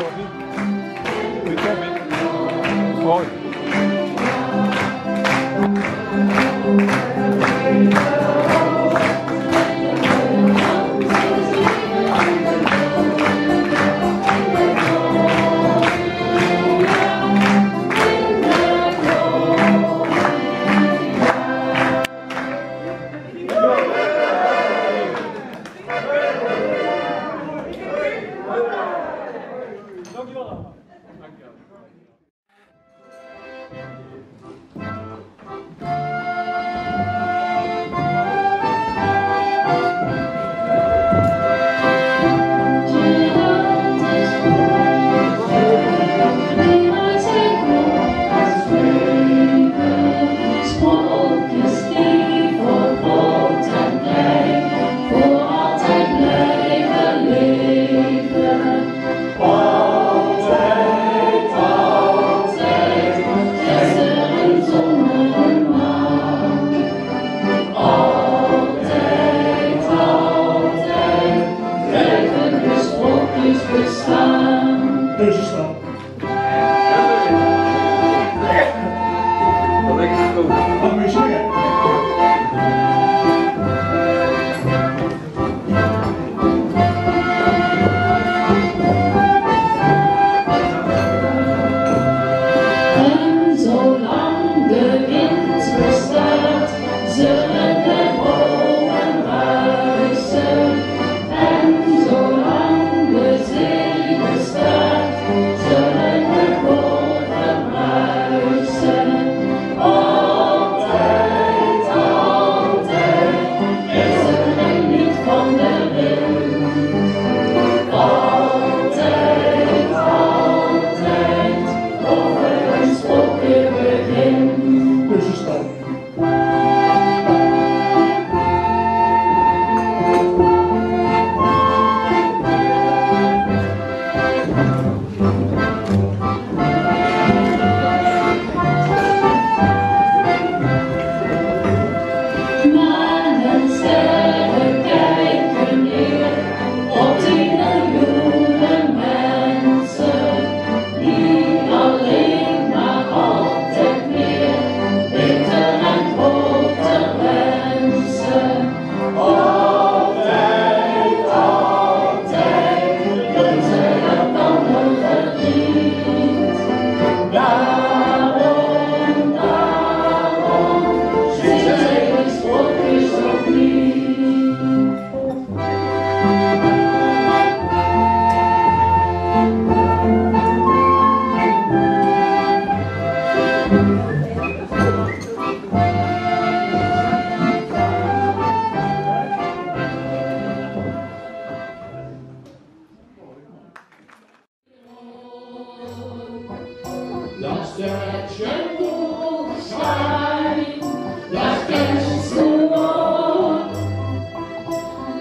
Coffee? With coffee? Oh. There's just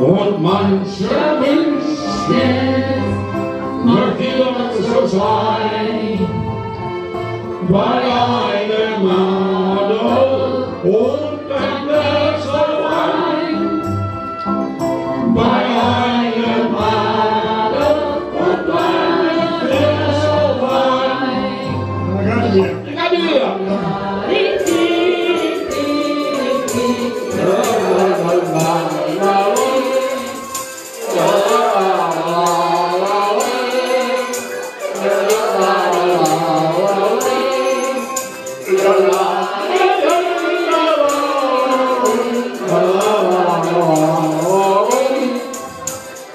Und mancher wünscht sich, mal wieder so sein. Bei einem Adel und ein Gläser Wein. Bei einem Adel und einem Gläser Wein.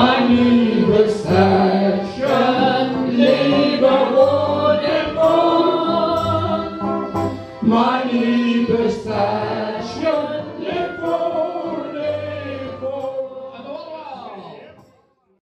my knee was down.